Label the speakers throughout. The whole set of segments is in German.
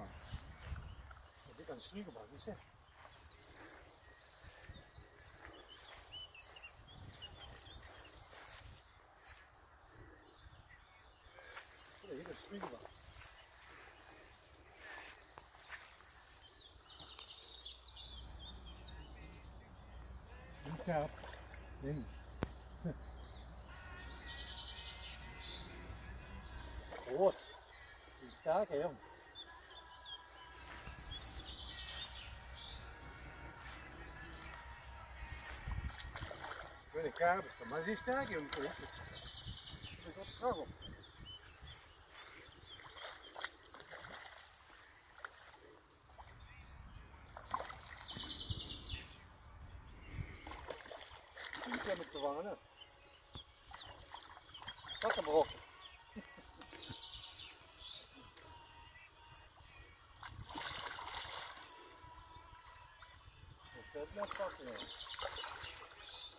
Speaker 1: 봐. 내가 신이고 봐주세요. 그래, 이거 신이고 봐. Look out. Then. What? Is that him? 20 graden staan. Maar ze is sterk jongen. Er zat is op. Die heb te vangen. Wat een brok. Dat is net vast.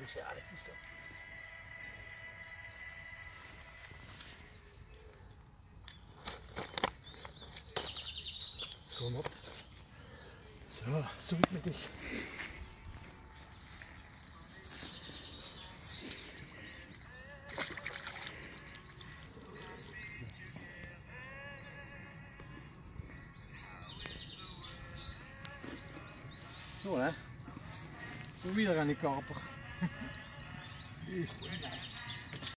Speaker 1: is dat. Kom op. Zo, zoek met dich. Zo hè. Zo weer aan die karper. Buenas.